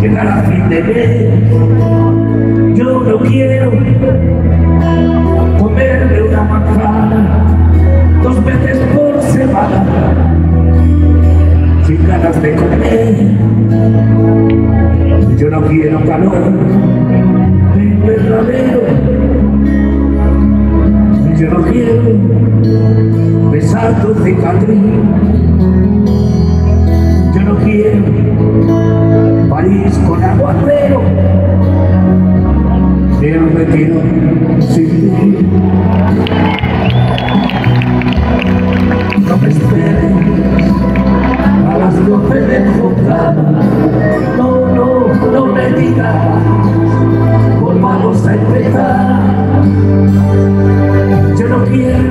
llegar a fin de mes. Yo no quiero comerme una manzana dos veces por semana sin ganas de comer. Yo no quiero calor de verdadero. Yo no quiero besar tu cicatriz. Con aguacero. Pero me quiero sin ti. No me esperes a las doce de juzgado. No, no, no me digas. Volvamos a empezar. Yo no quiero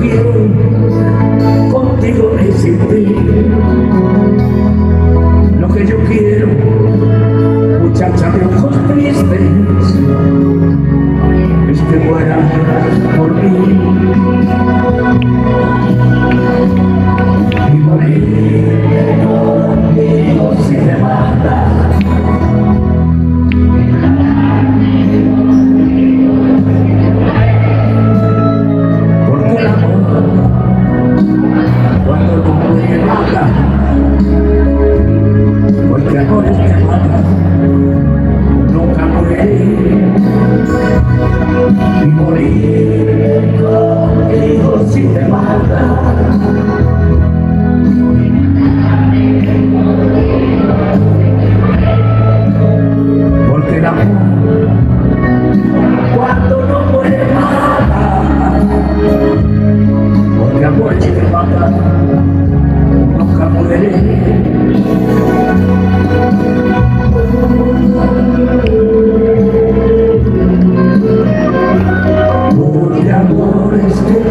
quiero contigo ti. Lo que yo quiero, muchacha de ojos tristes, es que mueras por mí. y morir contigo si te mata. Porque amor, cuando no muere nada, porque amor, si te mata, nunca muere. Espíritu.